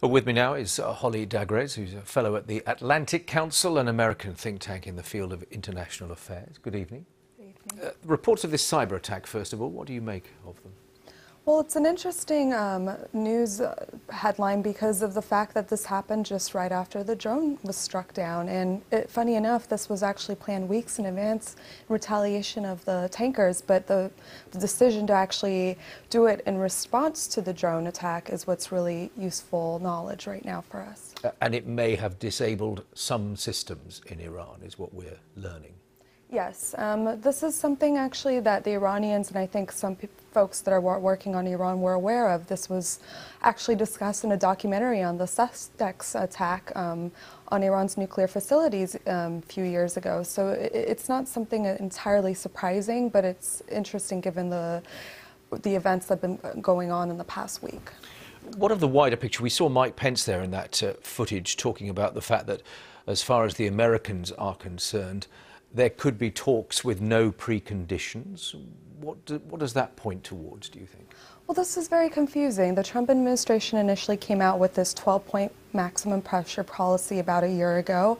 Well, with me now is uh, Holly Dagres, who's a fellow at the Atlantic Council, an American think tank in the field of international affairs. Good evening. Good evening. Uh, reports of this cyber attack, first of all, what do you make of them? Well, it's an interesting um, news uh, headline because of the fact that this happened just right after the drone was struck down. And it, funny enough, this was actually planned weeks in advance in retaliation of the tankers, but the, the decision to actually do it in response to the drone attack is what's really useful knowledge right now for us. And it may have disabled some systems in Iran, is what we're learning. Yes, um, this is something actually that the Iranians and I think some folks that are working on Iran were aware of. This was actually discussed in a documentary on the Stuxnet attack um, on Iran's nuclear facilities um, a few years ago. So it, it's not something entirely surprising, but it's interesting given the the events that have been going on in the past week. What of the wider picture? We saw Mike Pence there in that uh, footage talking about the fact that, as far as the Americans are concerned, there could be talks with no preconditions. What, do, what does that point towards, do you think? Well, this is very confusing. The Trump administration initially came out with this 12 point maximum pressure policy about a year ago,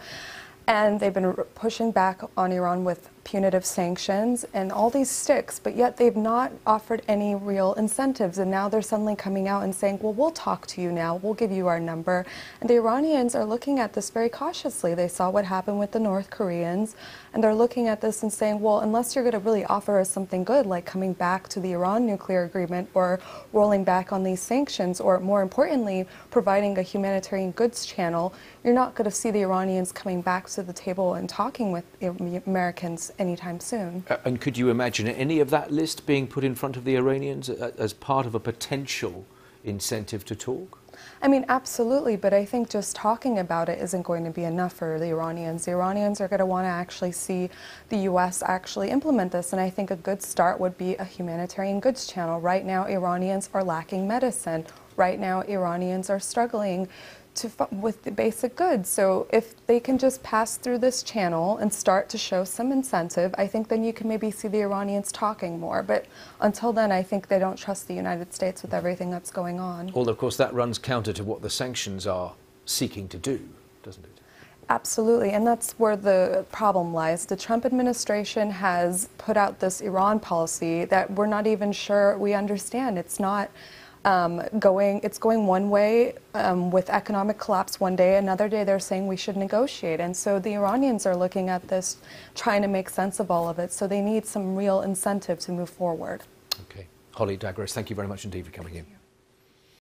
and they've been pushing back on Iran with punitive sanctions and all these sticks, but yet they've not offered any real incentives. And now they're suddenly coming out and saying, well, we'll talk to you now, we'll give you our number. And the Iranians are looking at this very cautiously. They saw what happened with the North Koreans, and they're looking at this and saying, well, unless you're going to really offer us something good, like coming back to the Iran nuclear agreement or rolling back on these sanctions, or more importantly, providing a humanitarian goods channel, you're not going to see the Iranians coming back to the table and talking with Americans anytime soon. Uh, and could you imagine any of that list being put in front of the Iranians as part of a potential incentive to talk? I mean, absolutely, but I think just talking about it isn't going to be enough for the Iranians. The Iranians are going to want to actually see the U.S. actually implement this, and I think a good start would be a humanitarian goods channel. Right now, Iranians are lacking medicine. Right now, Iranians are struggling to with the basic goods. So if they can just pass through this channel and start to show some incentive, I think then you can maybe see the Iranians talking more. But until then, I think they don't trust the United States with everything that's going on. Well, of course, that runs counter to what the sanctions are seeking to do, doesn't it? Absolutely, and that's where the problem lies. The Trump administration has put out this Iran policy that we're not even sure we understand. It's not um, going, it's going one way um, with economic collapse one day, another day they're saying we should negotiate. And so the Iranians are looking at this, trying to make sense of all of it. So they need some real incentive to move forward. Okay. Holly Dagres, thank you very much indeed for coming in.